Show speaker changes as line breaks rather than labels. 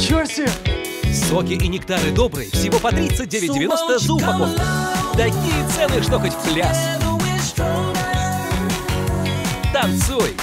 Ничего себе!
Соки и нектары добрые всего по 39,90 за упаковку. Такие цены, что хоть в пляс. Танцуй!